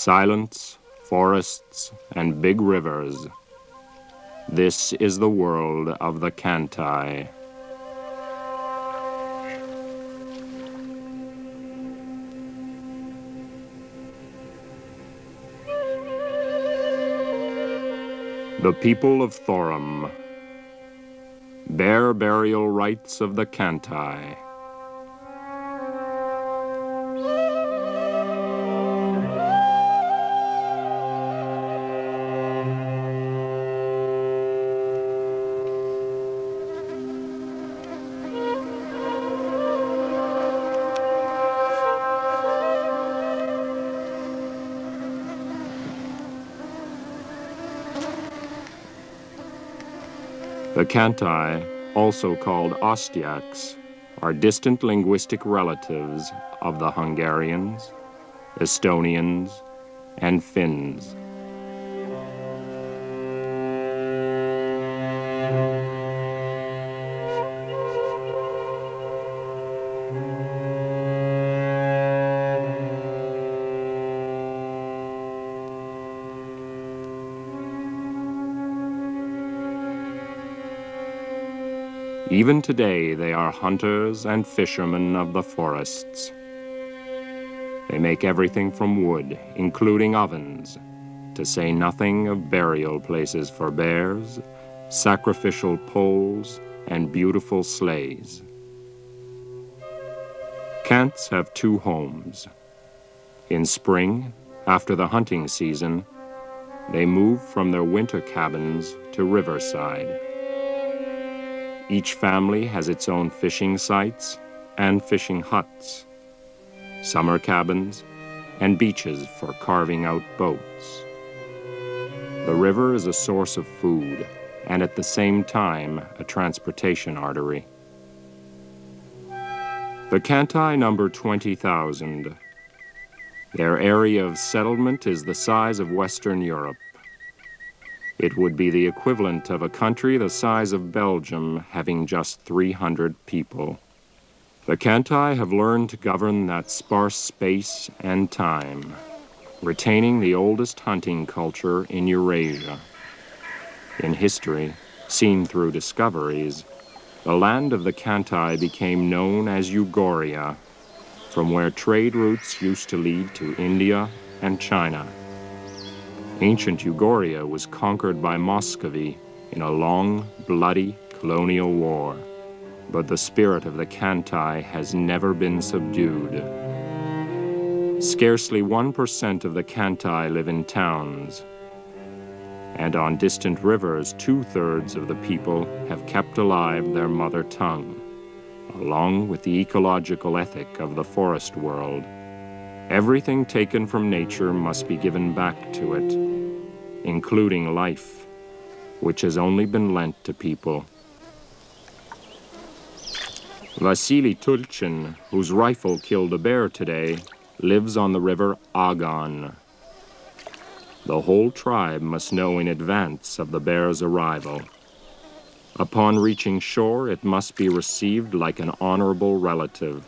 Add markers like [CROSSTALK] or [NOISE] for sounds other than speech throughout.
Silence, forests, and big rivers. This is the world of the Khanty. The people of Torum. Bear burial rites of the Khanty. Khanty, also called Ostiaks, are distant linguistic relatives of the Hungarians, Estonians, and Finns. Even today, they are hunters and fishermen of the forests. They make everything from wood, including ovens, to say nothing of burial places for bears, sacrificial poles, and beautiful sleighs. Cants have two homes. In spring, after the hunting season, they move from their winter cabins to riverside. Each family has its own fishing sites and fishing huts, summer cabins, and beaches for carving out boats. The river is a source of food and at the same time a transportation artery. The Khanty number 20,000. Their area of settlement is the size of Western Europe. It would be the equivalent of a country the size of Belgium having just 300 people. The Khanty have learned to govern that sparse space and time, retaining the oldest hunting culture in Eurasia. In history, seen through discoveries, the land of the Khanty became known as Ugoria, from where trade routes used to lead to India and China. Ancient Ugoria was conquered by Muscovy in a long, bloody colonial war, but the spirit of the Khanty has never been subdued. Scarcely 1% of the Khanty live in towns, and on distant rivers, two-thirds of the people have kept alive their mother tongue, along with the ecological ethic of the forest world. Everything taken from nature must be given back to it, including life, which has only been lent to people. Vasily Tulchin, whose rifle killed a bear today, lives on the river Agon. The whole tribe must know in advance of the bear's arrival. Upon reaching shore, it must be received like an honorable relative.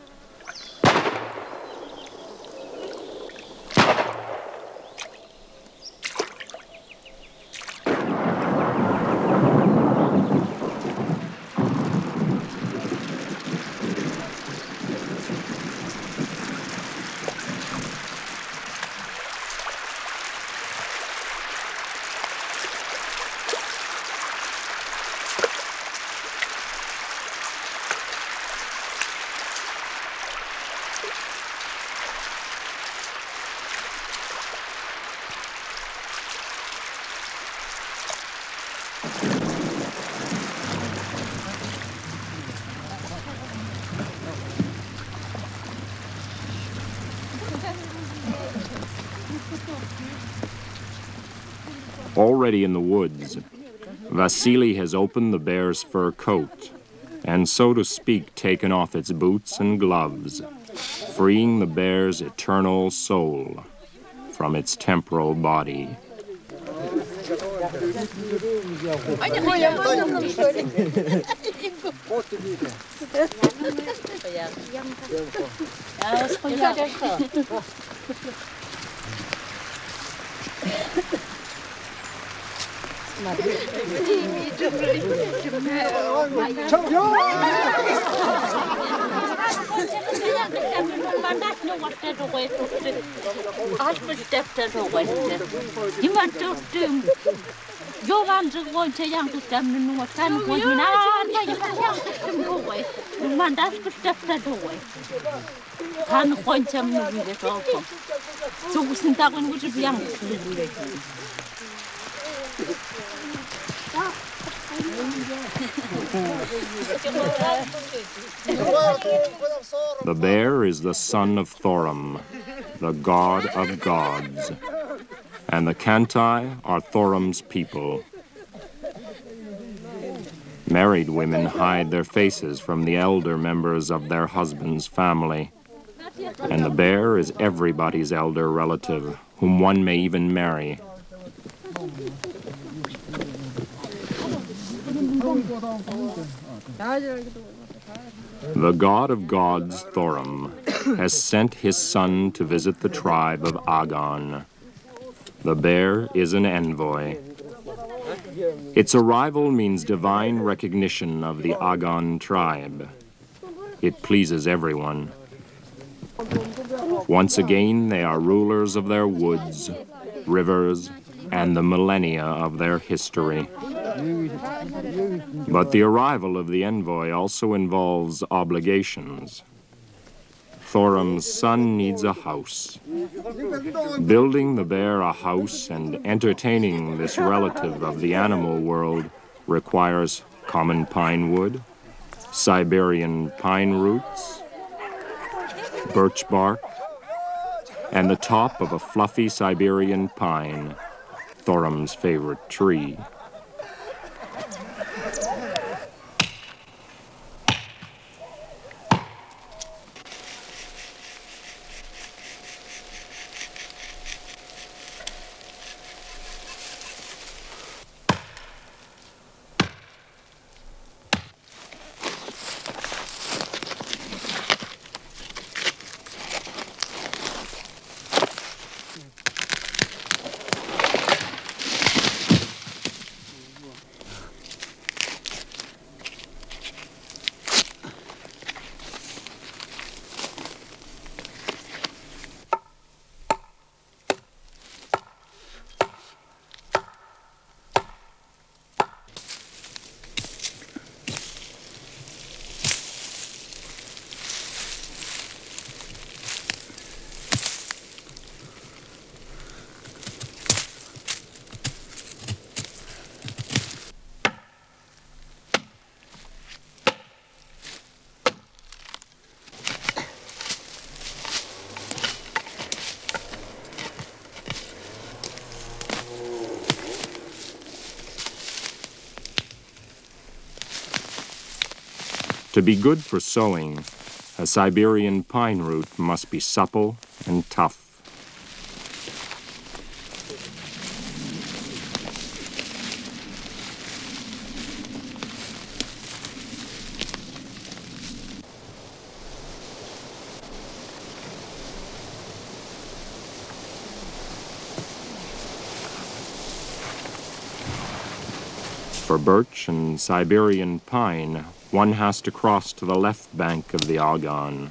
Already in the woods, Vasily has opened the bear's fur coat, and so to speak taken off its boots and gloves, freeing the bear's eternal soul from its temporal body. [LAUGHS] Чампион! мандат ну ваттер рогой тутти альпс дэптер рогой тутти иман тутти Jovan Jovan Cheyan kustam nu kan ko hina na ya Cheyan kustam rogoi mandas kustam ta rogoi kan khoncham nu bide to ko Sugusin ta kon gutu biang The bear is the son of Torum, the god of gods, and the Khanty are Torum's people. Married women hide their faces from the elder members of their husband's family, and the bear is everybody's elder relative, whom one may even marry. The god of gods, Torum, has sent his son to visit the tribe of Agon. The bear is an envoy. Its arrival means divine recognition of the Agon tribe. It pleases everyone. Once again, they are rulers of their woods, rivers, and the millennia of their history. But the arrival of the envoy also involves obligations. Torum's son needs a house. Building the bear a house and entertaining this relative of the animal world requires common pine wood, Siberian pine roots, birch bark, and the top of a fluffy Siberian pine, Torum's favorite tree. To be good for sewing, a Siberian pine root must be supple and tough. For birch and Siberian pine, one has to cross to the left bank of the Agon.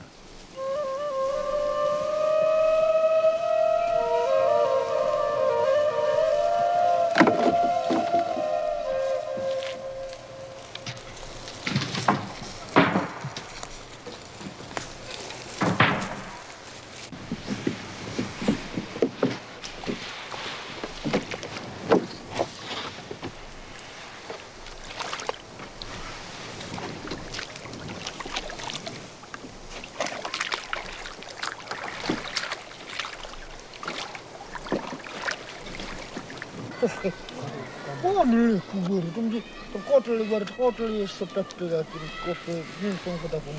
легко говорит. Он говорит, кот ли, говорит, кот ли, что так сказать, кофе, не только такому.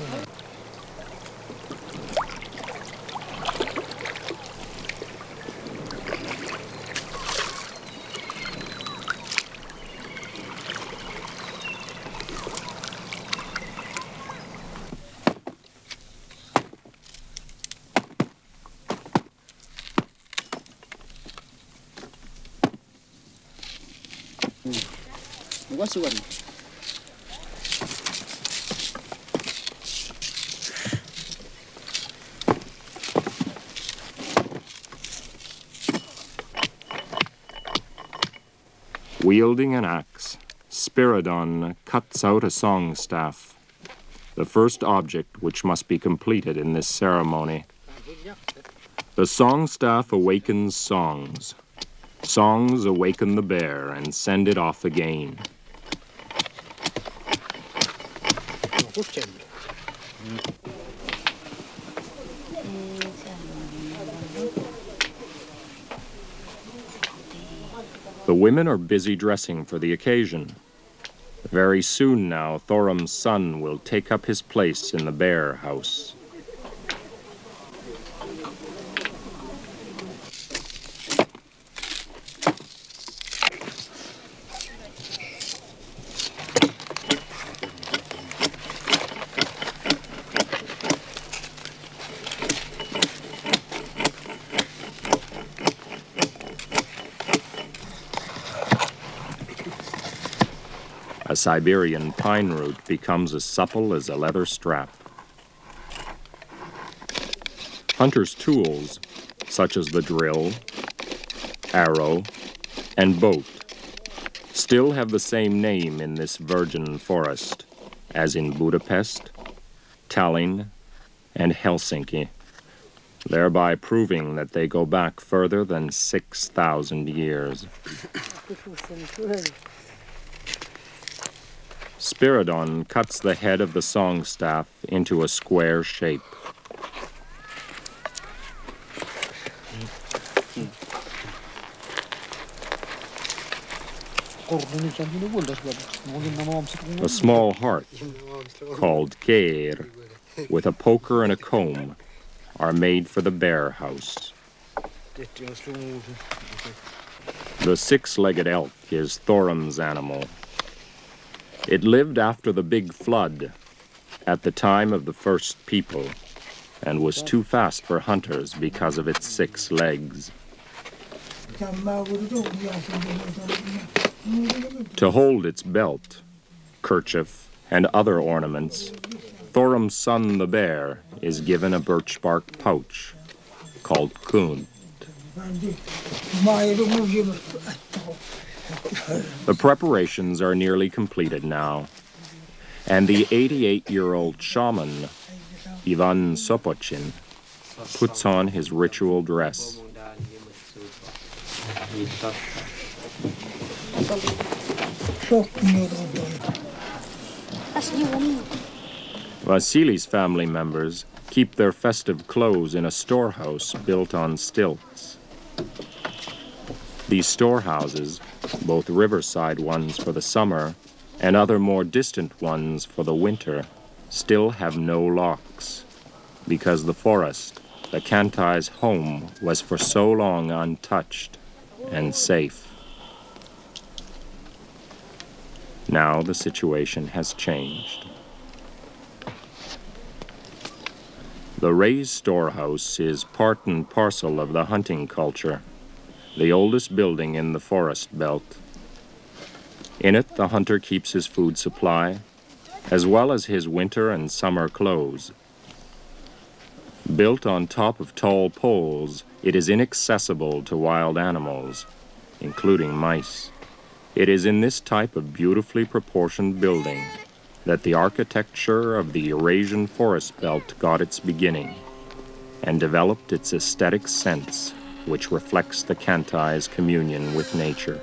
Wielding an axe, Spiridon cuts out a song staff, the first object which must be completed in this ceremony. The song staff awakens songs. Songs awaken the bear and send it off again. Women are busy dressing for the occasion. Very soon now, Torum's son will take up his place in the bear house. Siberian pine root becomes as supple as a leather strap. Hunter's tools, such as the drill, arrow, and boat, still have the same name in this virgin forest as in Budapest, Tallinn, and Helsinki, thereby proving that they go back further than 6,000 years. [LAUGHS] Spiridon cuts the head of the song staff into a square shape. A small hearth, called keir, with a poker and a comb, are made for the bear house. The six-legged elk is Torum's animal. It lived after the big flood, at the time of the first people, and was too fast for hunters because of its six legs. To hold its belt, kerchief, and other ornaments, Torum's son the bear is given a birch bark pouch called kun. The preparations are nearly completed now, and the 88 year old shaman, Ivan Sopochin, puts on his ritual dress. Vasily's family members keep their festive clothes in a storehouse built on stilts. These storehouses, both riverside ones for the summer and other more distant ones for the winter, still have no locks, because the forest, the Khanty's home, was for so long untouched and safe. Now the situation has changed. The raised storehouse is part and parcel of the hunting culture, the oldest building in the forest belt. In it, the hunter keeps his food supply, as well as his winter and summer clothes. Built on top of tall poles, it is inaccessible to wild animals, including mice. It is in this type of beautifully proportioned building that the architecture of the Eurasian forest belt got its beginning and developed its aesthetic sense, which reflects the Khanty's communion with nature.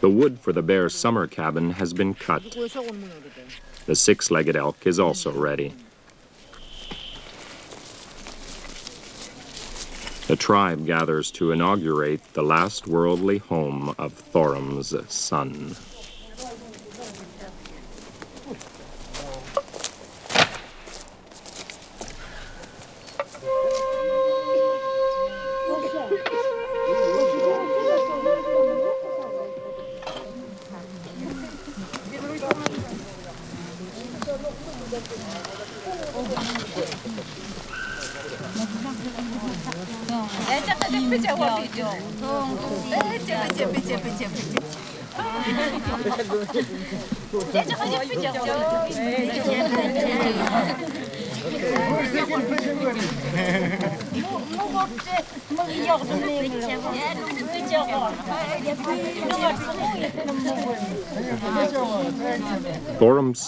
The wood for the bear's summer cabin has been cut. The six-legged elk is also ready. The tribe gathers to inaugurate the last worldly home of Torum's son.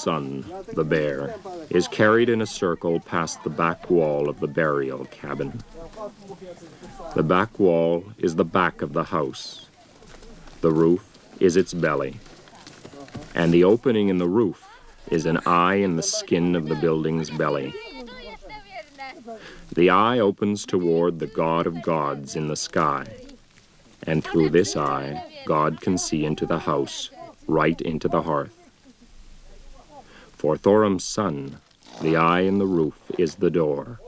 Son, the bear, is carried in a circle past the back wall of the burial cabin. The back wall is the back of the house. The roof is its belly. And the opening in the roof is an eye in the skin of the building's belly. The eye opens toward the God of gods in the sky. And through this eye, God can see into the house, right into the hearth. For Torum's son, the eye in the roof is the door.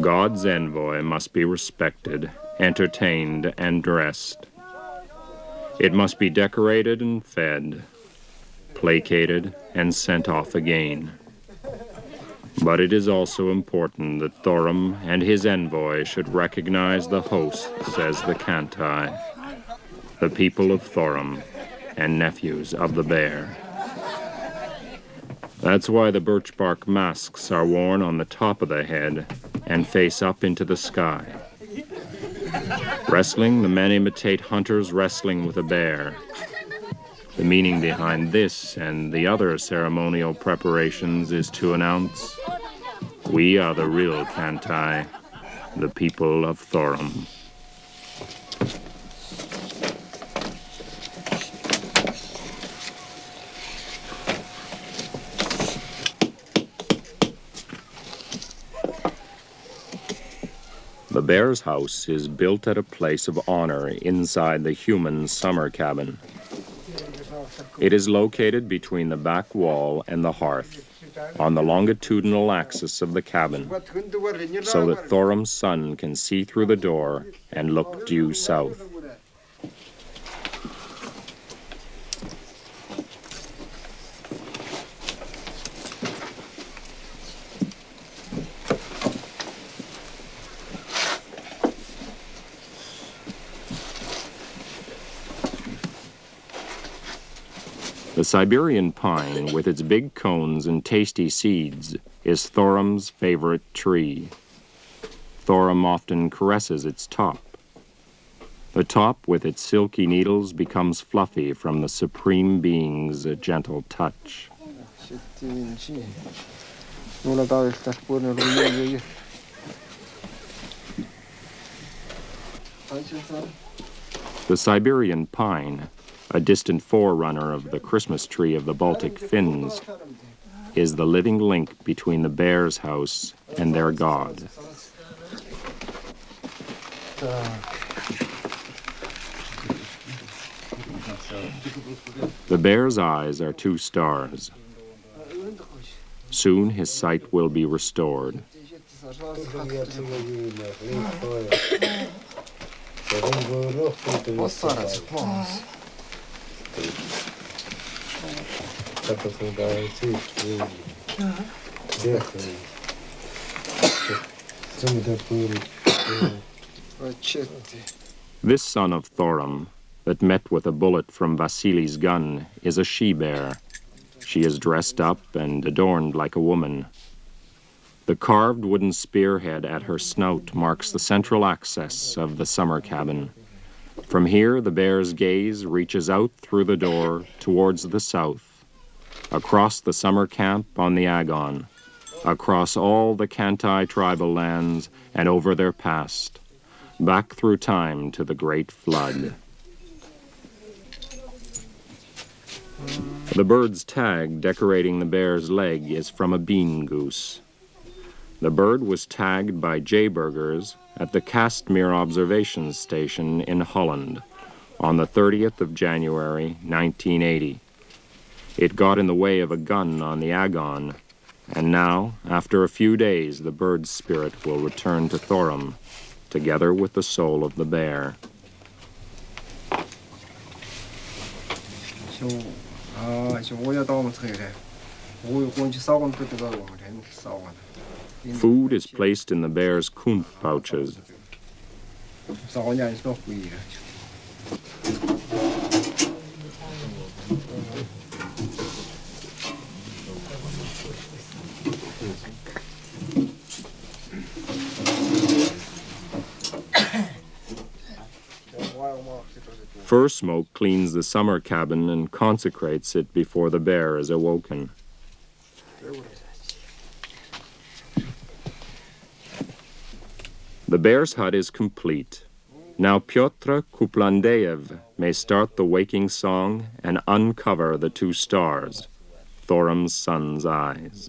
God's envoy must be respected, entertained, and dressed. It must be decorated and fed, placated, and sent off again. But it is also important that Torum and his envoy should recognize the host, says the Khanty, the people of Torum and nephews of the bear. That's why the birch bark masks are worn on the top of the head and face up into the sky. Wrestling, the men imitate hunters wrestling with a bear. The meaning behind this and the other ceremonial preparations is to announce we are the real Khanty, the people of Torum. The bear's house is built at a place of honor inside the human summer cabin. It is located between the back wall and the hearth, on the longitudinal axis of the cabin, so that Torum's son can see through the door and look due south. The Siberian pine, with its big cones and tasty seeds, is Torum's favorite tree. Torum often caresses its top. The top, with its silky needles, becomes fluffy from the Supreme Being's gentle touch. The Siberian pine, a distant forerunner of the Christmas tree of the Baltic Finns, is the living link between the bear's house and their god. The bear's eyes are two stars. Soon his sight will be restored. This son of Torum that met with a bullet from Vasili's gun is a she bear. She is dressed up and adorned like a woman. The carved wooden spearhead at her snout marks the central access of the summer cabin. From here, the bear's gaze reaches out through the door towards the south, across the summer camp on the Agon, across all the Khanty tribal lands and over their past, back through time to the Great Flood. The bird's tag decorating the bear's leg is from a bean goose. The bird was tagged by jayburgers at the Kastmere Observation Station in Holland on the 30th of January, 1980. It got in the way of a gun on the Agon, and now, after a few days, the bird's spirit will return to Torum, together with the soul of the bear. Food is placed in the bear's kunt pouches. Fir smoke cleans the summer cabin and consecrates it before the bear is awoken. The bear's hut is complete. Now Pyotr Kuplandeyev may start the waking song and uncover the two stars, Torum's son's eyes.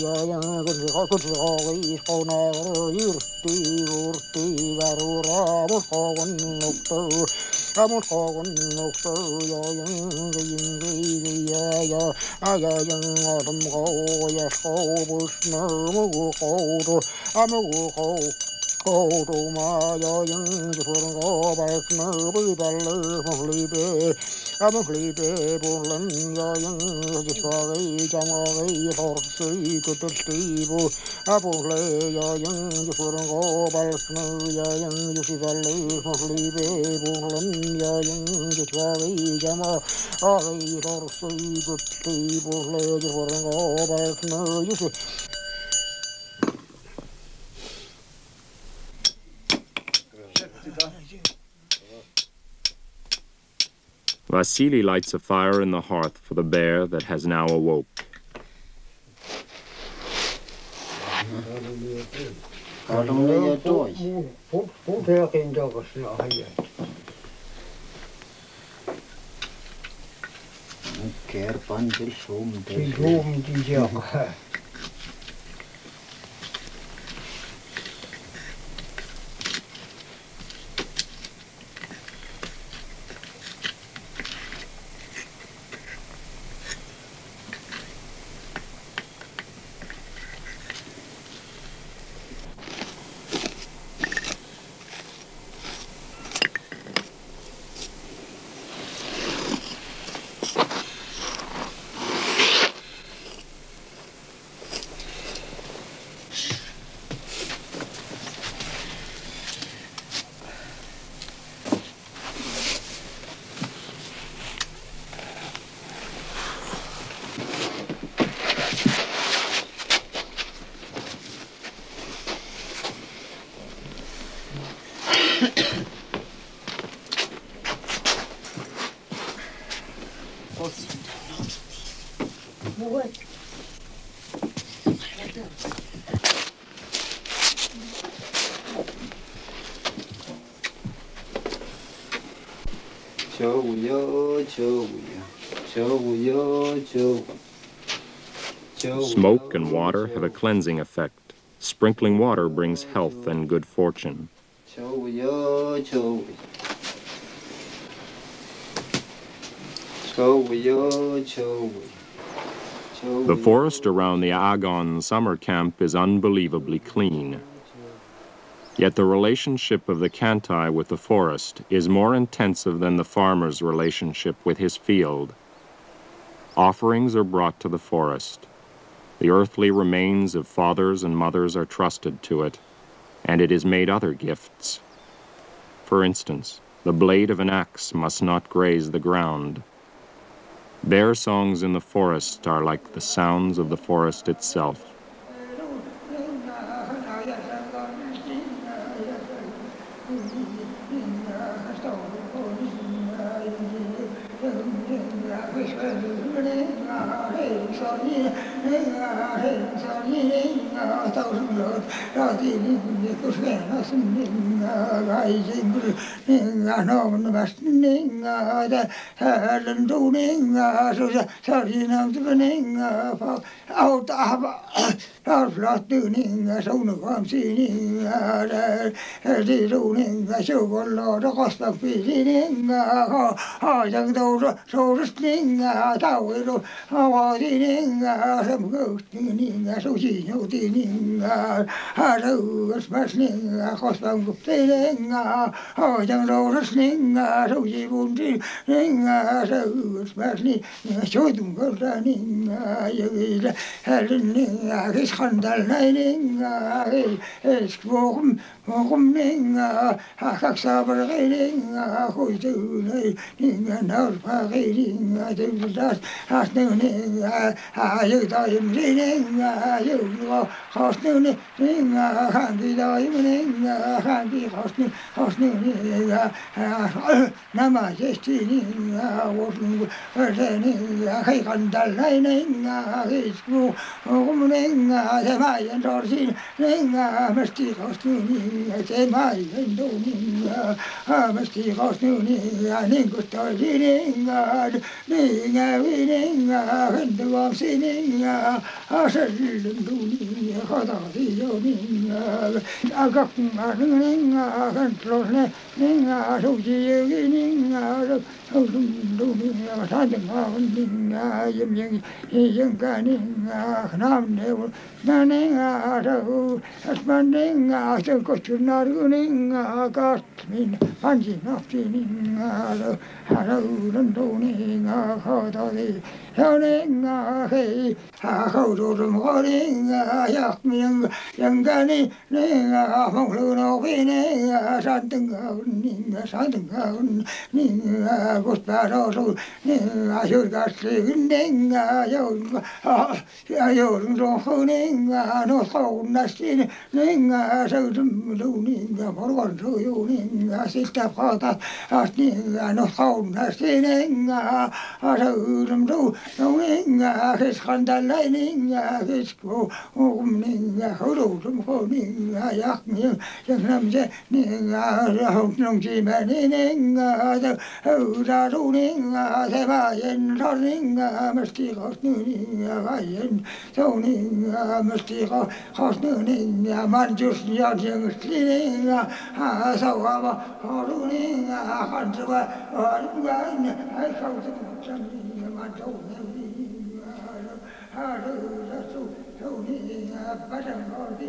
Oh, klipe bulan yang jiswari jamari torsi kutustibu apule yang jiswaran go balsna yang jiswali klipe bulan yang jiswari jamari torsi kutustibu jiswaran Vasily lights a fire in the hearth for the bear that has now awoke. 보 Smoke and water have a cleansing effect. Sprinkling water brings health and good fortune. The forest around the Agon summer camp is unbelievably clean. Yet the relationship of the Khanty with the forest is more intensive than the farmer's relationship with his field. Offerings are brought to the forest. The earthly remains of fathers and mothers are trusted to it, and it is made other gifts. For instance, the blade of an axe must not graze the ground. Bear songs in the forest are like the sounds of the forest itself. Doesn't mean gaisingur ninga novna vastin ninga da herren do ninga så så så innan du ninga fall out av där flott du ninga så nu kom sin ninga där det do ninga så gollo då kostar fi ninga ha ha jag då så så ninga tau då ha ninga som gott ninga så sin ninga här då smash ninga kostar upp linga, hoitan rousas ninga, sousi punti ninga, seus pääs ninga, soitun korda ninga, jõile häälin ninga, kes kandal näi ninga, esk ach, voogum ninga, hakkaks saabal kai ninga, kui tõunai ninga, naulpa kai ninga, tõusas, astnõu ninga, jõudaim ninga, jõudu kaasnõu je kandi in ninga, kandi hasni hasni ya nama geçtiğini ya olsun seni ya haykan dallay ne ya hiç bu um ne ya semayen torsin ne ya mesti hasni ya semayen domin ya mesti hasni ya ne kutarsin ya ne ya ne ya hende vamsin ya aşırı duni ya kadar diyor ya agak marın avem probleme ninh ngã sâu chi yêu cái ninh ngã sâu sâu sung đu ngã sa đừng ngã vân ninh ngã yếm yếm yếm cả ninh ngã nam đều na ninh ngã sâu asman ninh ngã sâu có chun na ru ninh ngã cát min pan chi nóc chi ninh ngã sâu hà sâu lân đu ninh ngã khó thọ đi sâu ninh ngã khi hà khâu đồ rừng khó ninh ngã yak miếng yếm cả ninh ninh ngã mong lưu nô phi ninh ngã san từng ngã niin sankaa on niin puhtaan osu niin asukasti nenga jonka joudun nenga no sounasti nenga seutun nenga porvan sujuu ninga sitä paata as ninga no sounasti nenga seutun suu no nenga kiskandalla ninga kisku um ninga hurusum ko ninga jak niin ja se niin ja nungsimänenengaha se höyräsuningaha se vaienraningaha möstiikasnyningaha vaien souningaha möstiikasnyningaha marjusjansengstliningaha ha sauhava horuningaha kansuva varuvainne hai kautumuksaniinga mansouneuningaha ha röyräsu souningaha päsenkorpi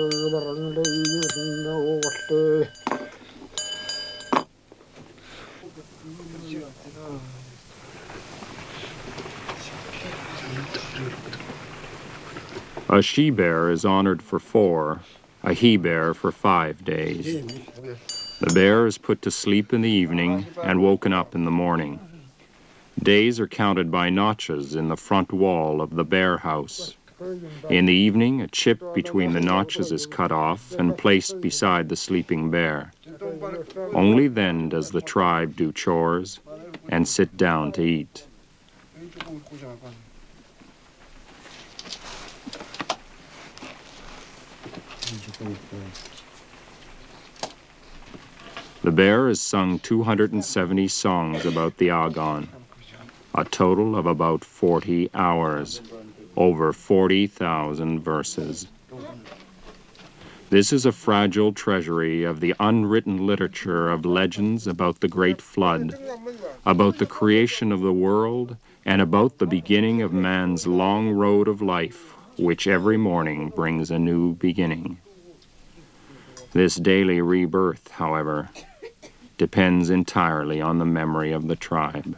A she bear is honored for four, a he bear for five days. The bear is put to sleep in the evening and woken up in the morning. Days are counted by notches in the front wall of the bear house. In the evening, a chip between the notches is cut off and placed beside the sleeping bear. Only then does the tribe do chores and sit down to eat. The bear has sung 270 songs about the Agan, a total of about 40 hours, over 40,000 verses. This is a fragile treasury of the unwritten literature of legends about the Great Flood, about the creation of the world, and about the beginning of man's long road of life, which every morning brings a new beginning. This daily rebirth, however, depends entirely on the memory of the tribe.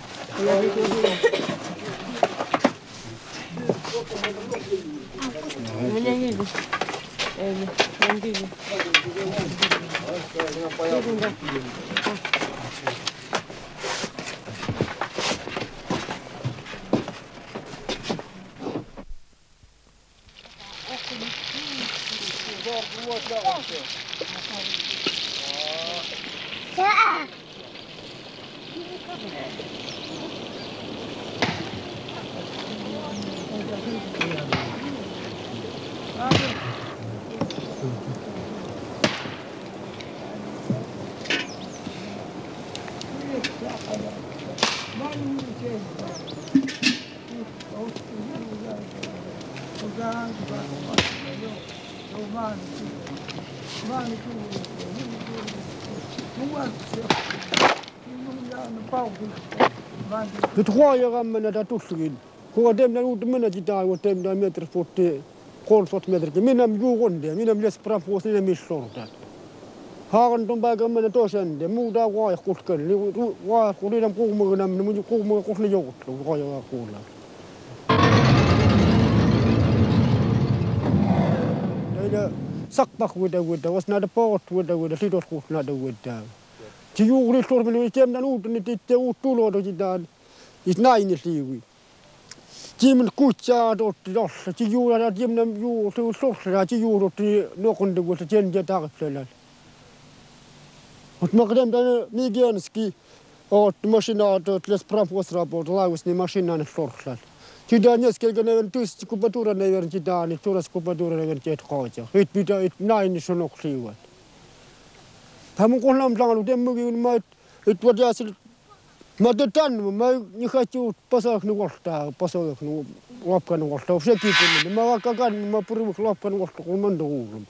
Olha ele. Ele. Vamos ver. Segunda. Yeah. Det tror jag om man är där tusen. Hur är det när du menar att jag är dem där meter för det? Kol för meter. Min är ju runt det. Min är mest bra för sina missordat. Har han de bara om man är tusen det? Måda var jag kuskel. Var jag kuskel om kumarna men nu kumarna kuskel jag också. Sakpak vid det vid det. Vad snarare port vid det vid det. Sidor kuskel snarare vid det. Tiuri sorbeni jam dan udah ni tiada utul orang jidan. itnaini lliwi. Timin kutsa dot dolla ti juula timnam juu tu sorsa ti juulu ti noqundu wata tien ja tarplelal mut maqdam dan migenski ot mashina dot les pravos rabot laus ni mashina ne sorsa ti danes kelga neven tus ti kubatura neven ti dani turas kubatura neven ti et qoja it bida it naini shonoq liwat tamun qullam langalu demmugi unma it wat yasil Матутан, мы не хочу посох а не горта, посох ну лапка не горта, все кипели. Мы лакаган, мы привык лапка не горта, мы не углем.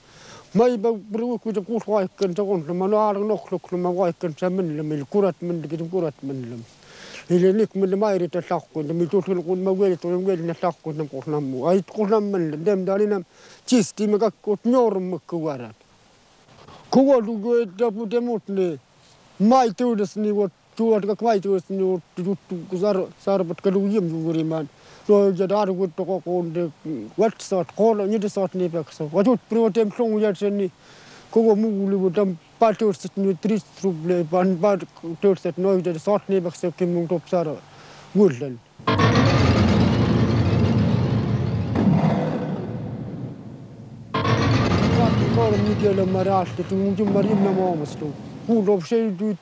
Мы привык уже куш лайкен, то он, мы нар ноклок, мы лайкен, все минлем, или курат минлем, курат минлем. Или ник мы не майри то сахку, мы тут же кун мы вели, то мы вели на сахку, нам куш нам, а это куш нам минлем, дем дали нам чистый мы как кот норм мы куварат. Кувару говорит, да будем утни. Май тудес не вот tuat ka kwai tuat nu tu tu sar sar pat ka lu yim ju ri man so ja dar gut to ko ko de wat sort ko no ni de sort ni pek so wat pro tem song ja chen ni ko go mu lu bu tam pa tu set nu tris truble ban ba tu set no de sort ni pek so kim mu to sar gulden Kar mi diyelim meraşlı, tüm gün merim ne mamuslu. Bu lobşey düt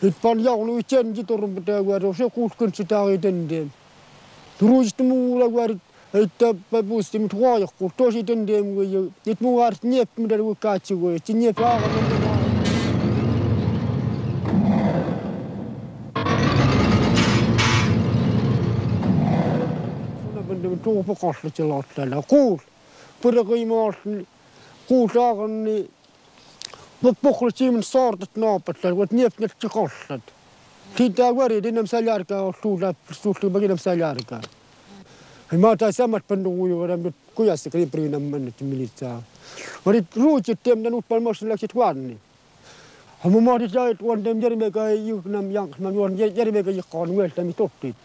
Итпалиарлуутиан киторумтаагуалуурсу куулкун ситааритандиам. Туруистмуулагуарит аттаппапуустим туариққур тооситандиамгуйю итмугаартниап милалууккаатсигуй тинниапаарам tuupa kollitilla ottella kuul. Pyrkimuus kuusaakanni Mut buhlu tiimin sordat noopatlan, wat niepnet tikollat. Tintaa wari, dinam saljarka on suulla, suulla maginam saljarka. Mä otan samat pannu ujuva, nyt kujassa kriipriinam mennät militsaa. Oli ruutsit tiemden utpal mossilaksit huonni. Hamu mahdit jäät uondem järmeka ei juhnam janksman, uon järmeka jikkaan ueltami tottit.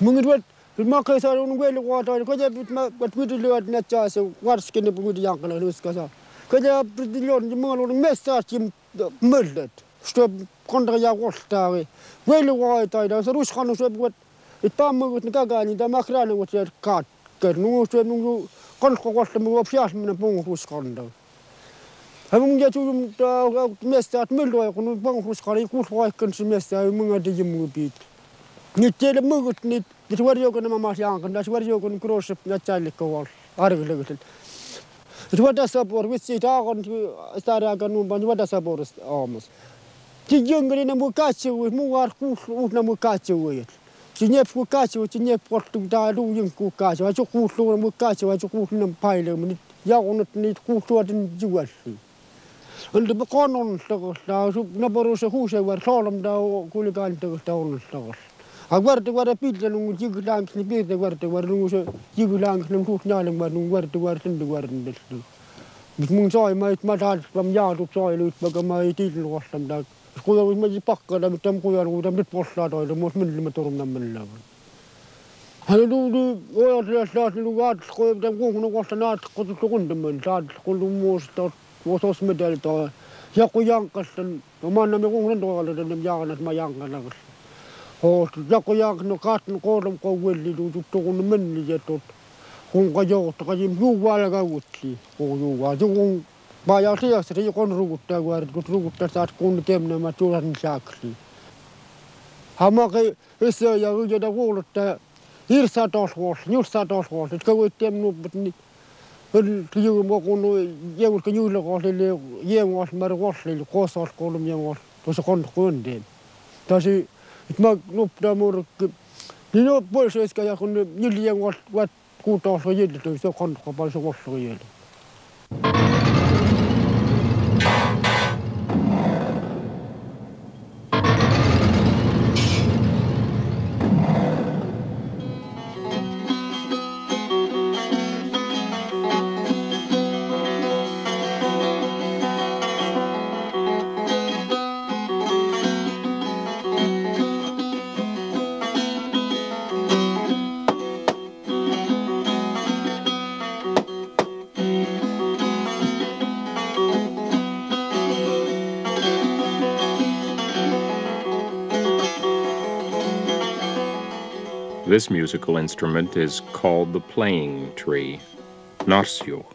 Mungit vet, nyt mä kai saadun uelu kuotaan, kun jäpyt mä, kun kuitenkin lyöt nätsää se varskinen puhuti jankana luskasa. Когда определенный малый место им мыльдет, чтобы контря волтары. Выливает айда, за русхану, чтобы вот и там мы вот никогда не там охраны вот этот кат. Ну, чтобы ну, контря волтары мы вообще мы на помощь русхану. А мы я чую место от мыльдой, ну помощь русхану, и кушать концы место, а мы это ему убить. Не теле мыгут, не тварь йоган мамаш янган, да тварь йоган крошеп, я чайлик ковал, арвилегутель. It was a support. We sit down and start a canoe, but what a support almost. The younger in a Mukachi with Muar Kuna Mukachi with. She never could catch you, she never put to die, do you cookach, or your cool floor and Mukachi, or your cool and pile them, and you want to need cool floor in Jewish. And the Bacon on the house, number of the house, I were told them down, Kuligan. a guarda guarda pilla lungu jigu lang sni pilla guarda guarda lungu so jigu lang sni hut nyalang guarda lungu guarda guarda sni guarda sni mis mun sai ma ma tal pam ja tu sai lut ba ga ma ti lu sam da ku ya ma ji pakka da mitam ku ya lu da mit posla da da mos min ma torum nam min la Hani du du oya tla tla tla wat ko da ku ku ko sana ko tu kun da min ta ku lu mos ta wo sos medal ta ya ku yang ka ma na me ku ndan da da ya na ma yang ka hoos jakojaak no kaatn koolum kouwellilu tuttugun mennijetut kun kajoortaqajim juuvaalakäutsi kuujuuvaa juun Vajasiasri jokon ruukuttaa kuoritut ruukuttaa saat kun temnemä tulan saakli. Hamaki isö ja yhdä kuuluttaa hirsa tosvuos, nyrsa tosvuos, jotka voi temnuput niin Kyllä kun jenguskin juhla kohdille jengos määrä kohdille koosaus koulun jengos tuossa kontakuundeen. Tosi Mä lupta murkki. Niin no pois eikä ja kun niljän vat kuutaa se jäljityys ja kantaa paljon se vastaa jäljityys. This musical instrument is called the playing tree, narsio.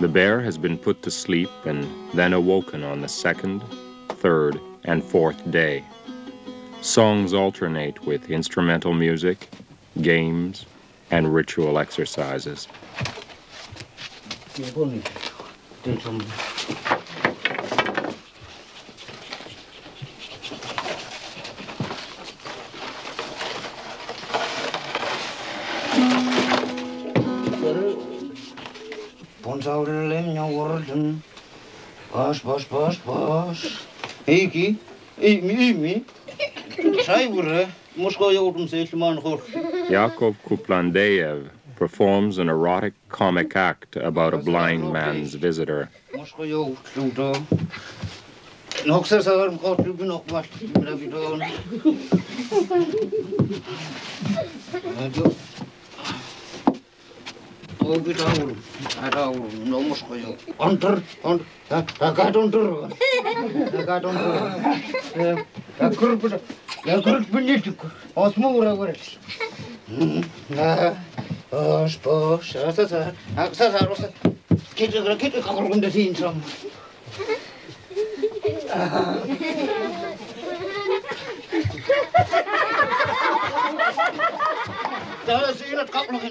The bear has been put to sleep and then awoken on the second, third, and fourth day. Songs alternate with instrumental music, games, and ritual exercises. Seitsemään hor. Yakov Kuplandeyev performs an erotic comic act about a blind man's visitor. Musko joudun to. Noksa saar kohtu pino vasti, mitä Өгөөд аавар араа номос гоё. Онтор он дагаад онтор. Дагаад онтор. Э дакруп дакруп бинэт осмуураагаар. Аа ош бош асаса асаса рус кичгэр кичгэр хагургунд син сам. Аа ja zie je dat kap nog in.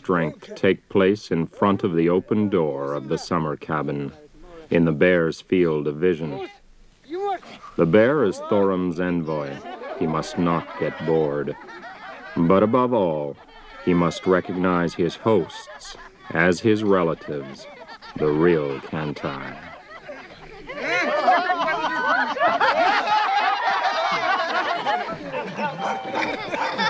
Strength take place in front of the open door of the summer cabin in the bear's field of vision. The bear is Torum's envoy. He must not get bored. But above all, he must recognize his hosts as his relatives, the real Khanty. [LAUGHS]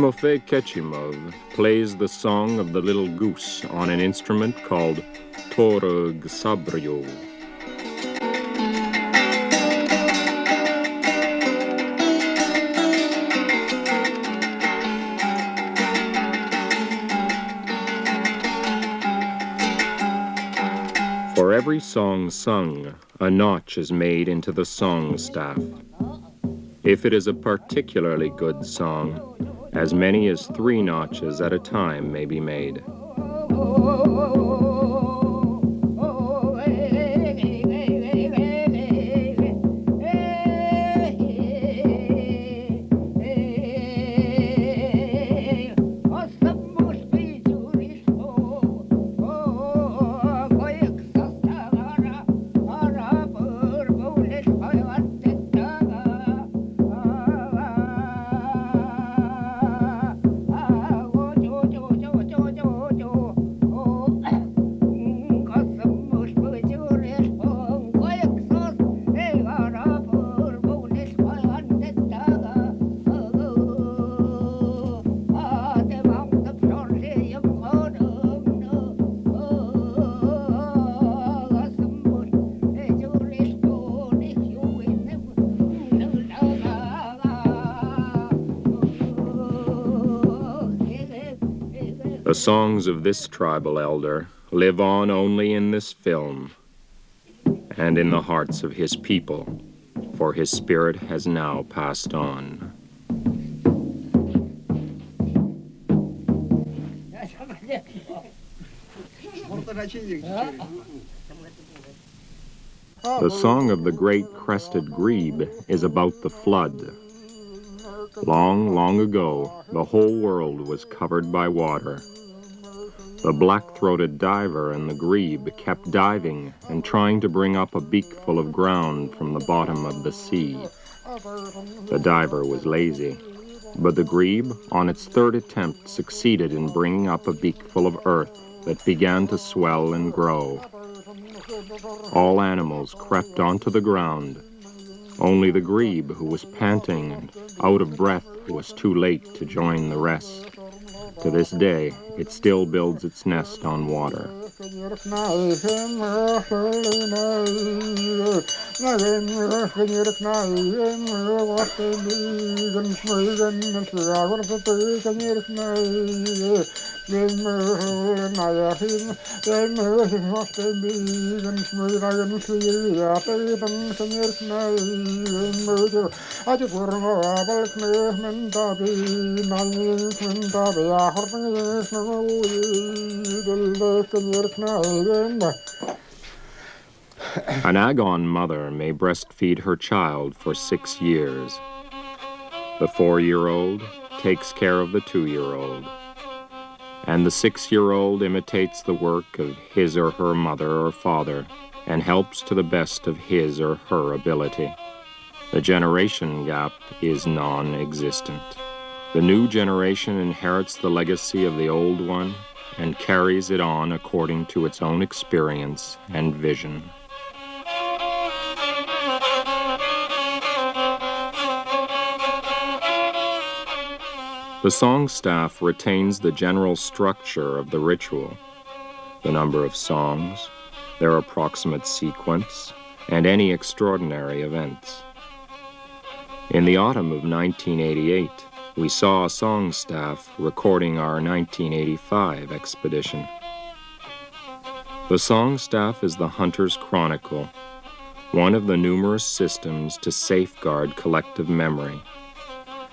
Timofey Kechimov plays the song of the little goose on an instrument called Torug Sabryo. For every song sung, a notch is made into the song staff. If it is a particularly good song, as many as three notches at a time may be made. The songs of this tribal elder live on only in this film and in the hearts of his people, for his spirit has now passed on. The song of the great crested grebe is about the flood. Long, long ago, the whole world was covered by water. The black-throated diver and the grebe kept diving and trying to bring up a beakful of ground from the bottom of the sea. The diver was lazy, but the grebe, on its third attempt, succeeded in bringing up a beakful of earth that began to swell and grow. All animals crept onto the ground. Only the grebe, who was panting and out of breath, was too late to join the rest. To this day, it still builds its nest on water. An Agan mother may breastfeed her child for six years. The four-year-old takes care of the two-year-old. And the six year old imitates the work of his or her mother or father and helps to the best of his or her ability. The generation gap is non existent. The new generation inherits the legacy of the old one and carries it on according to its own experience and vision. The song staff retains the general structure of the ritual the number of songs, their approximate sequence, and any extraordinary events. In the autumn of 1988, we saw a song staff recording our 1985 expedition. The song staff is the Hunter's Chronicle, one of the numerous systems to safeguard collective memory,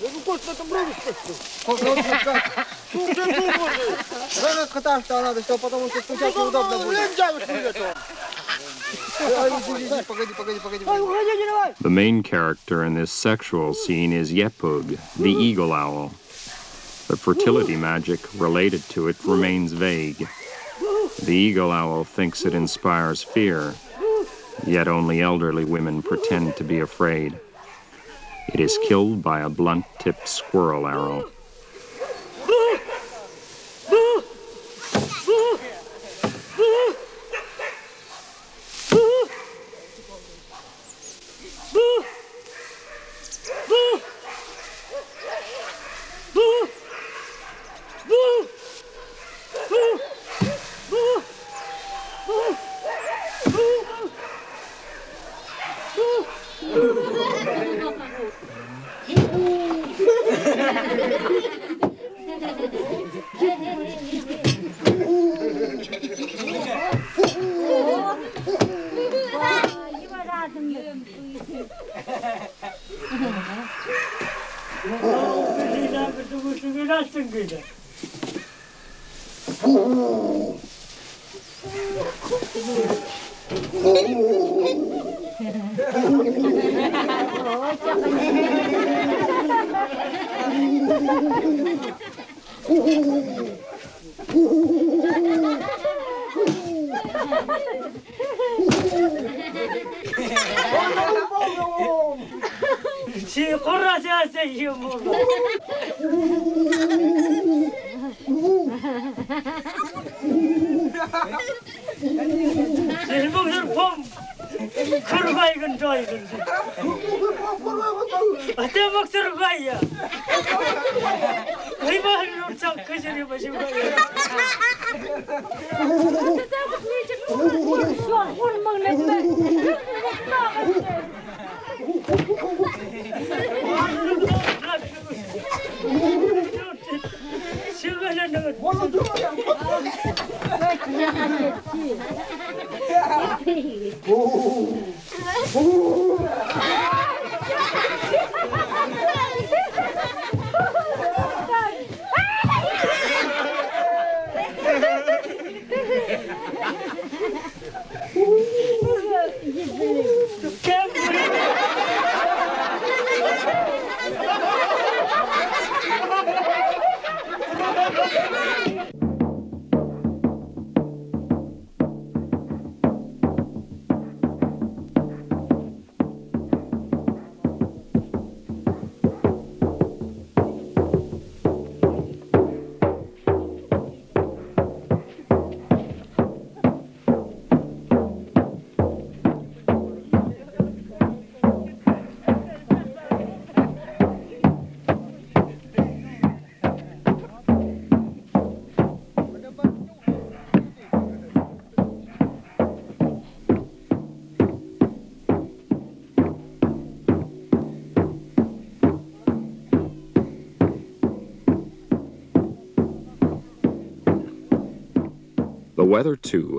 Ну, кот на этом брови Кот на этом как? Ну, ты думаешь? Рано кататься надо, что потому что скучать неудобно будет. Погоди, погоди, погоди. The main character in this sexual scene is Yepug, the eagle owl. The fertility magic related to it remains vague. The eagle owl thinks it inspires fear, yet only elderly women pretend to be afraid. It is killed by a blunt tipped squirrel arrow. พูดมึง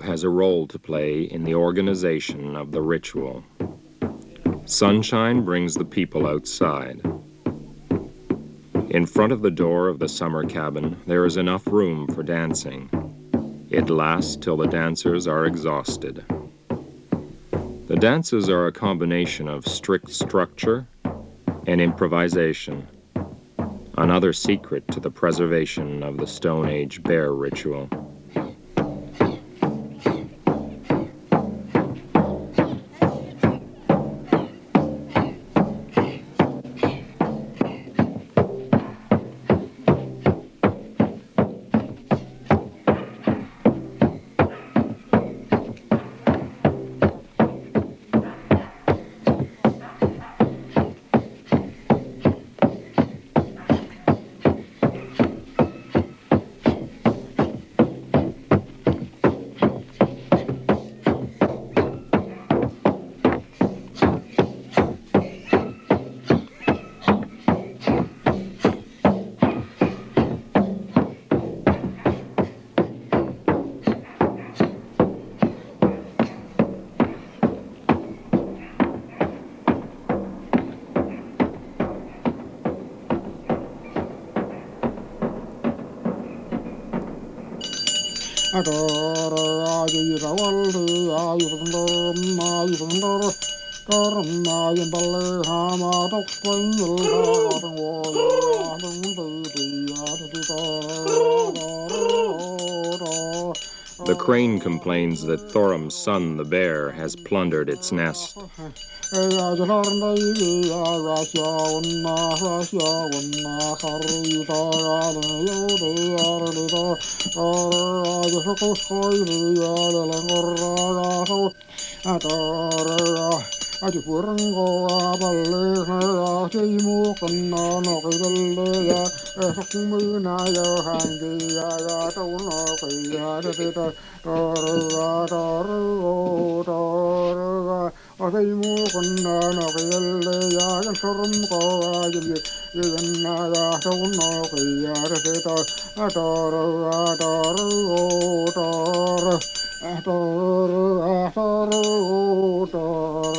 has a role to play in the organization of the ritual. Sunshine brings the people outside. In front of the door of the summer cabin, there is enough room for dancing. It lasts till the dancers are exhausted. The dances are a combination of strict structure and improvisation, another secret to the preservation of the Stone Age bear ritual. That Torum's son, the bear, has plundered its nest. பகைமூ கொண்டான் அகையல்லையாகன் சொரும் கோவாயும் என்னாயாக உன்னோ கையாறு சேதா அட்டாரோ அட்டாரோ ஓட்டார அட்டாரோ அட்டாரோ ஓட்டார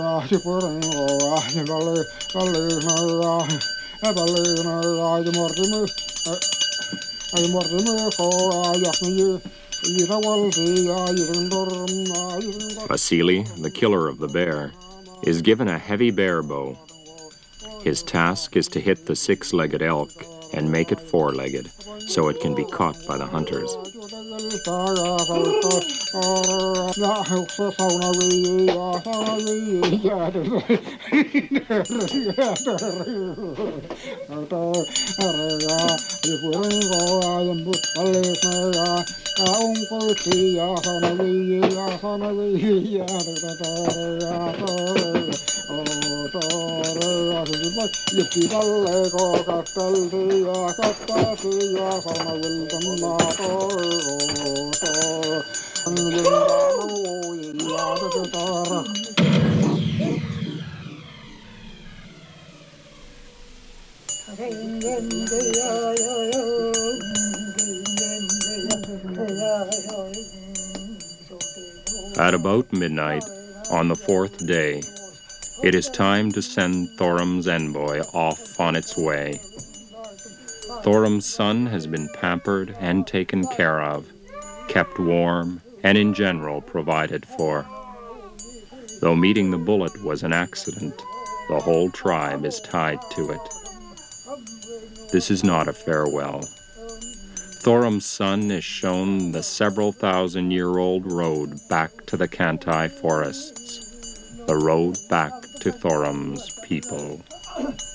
ராஜபுரங்களோவாஜி பல்லு பல்லுனரா பல்லுனராஜ மருத்துவ அது மருத்துவ கோவாஜி Vasily, the killer of the bear, is given a heavy bear bow. His task is to hit the six-legged elk and make it four-legged so it can be caught by the hunters. Yukki Kalle at about midnight on the fourth day, it is time to send Torum's envoy off on its way. Torum's son has been pampered and taken care of, kept warm, and in general provided for. Though meeting the bullet was an accident, the whole tribe is tied to it. This is not a farewell. Torum's son is shown the several thousand year old road back to the Khanty forests, the road back to Torum's people.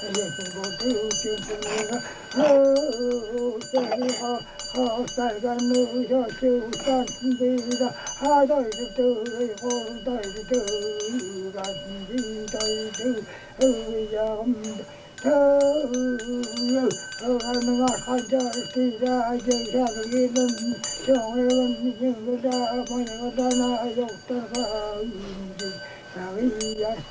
哎呀，中国酒就是那个好，真的好。好在咱楼下酒站里的，他带着酒来喝，带着酒，干杯，带着酒，哎呀，我们走。哎呀，我们喝酒，大家酒下肚，一愣，就问你酒多大，问你多大有多大，好兄弟，啥意思？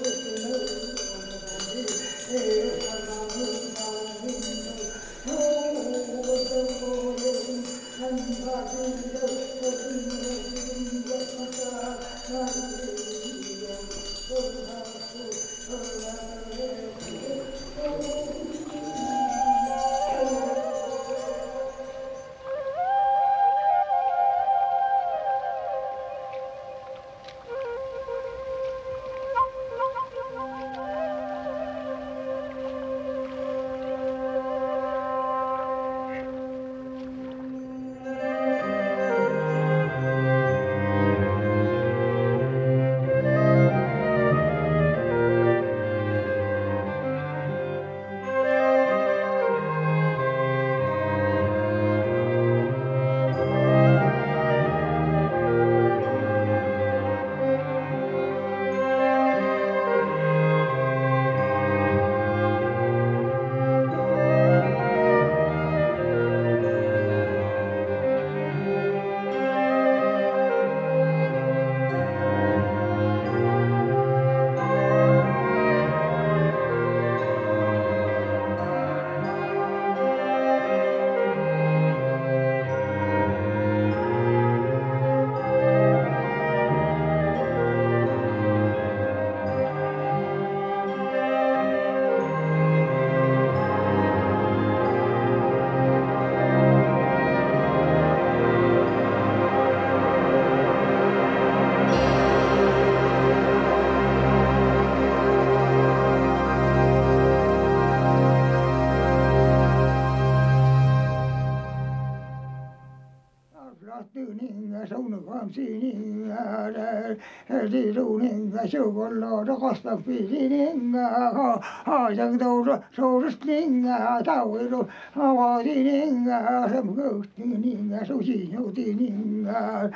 na shu bol lo ro kos na fi ri ning a ho ho jang do ro ro ro sling a ta we ro ho wa ri ning a sam جغدور سورسنينها تاويرو وزينها سمكوتنينها سوشينوتينها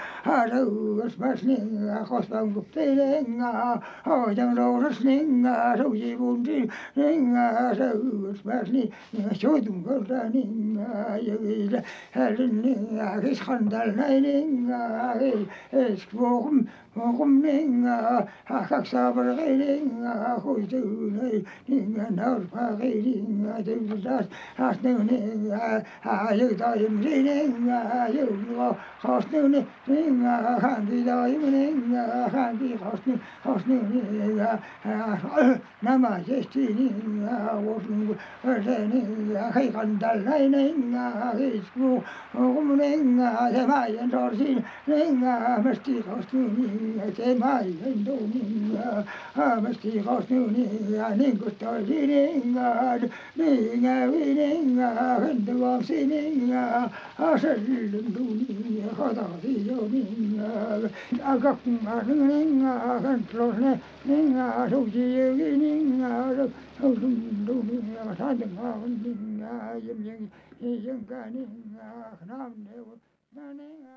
روسبسنينها قصنا قبتينها جغدورسنينها سوشيبونتينها سوسبسنينها شودم go ta ning a يغيلا هلنينها كسخندالنينها كسخندالنينها وقمنا أكثر غيرنا خذوني من الفقيرين تبدأ أسنوني عليك دايمنا يوم خصنوني من خندي دايمنا خندي خصنوني خصنوني نما جستيني وفنو رسيني خي قندليني خيسكو وقمنا سمايا ترسيني مستي خصنوني kemaisen tunga, mesti kasnuni ja niin kuin toisininga, niinä vininga, hentuvam sininga, sellyn tuni ja katasi jo minga, kakkunga ninga, hentlos ne ninga, suksi jyvi ninga, suksun tuni ja satmaa ninga, jyvi jyvi jyvi ninga, nam neuvot, ninga.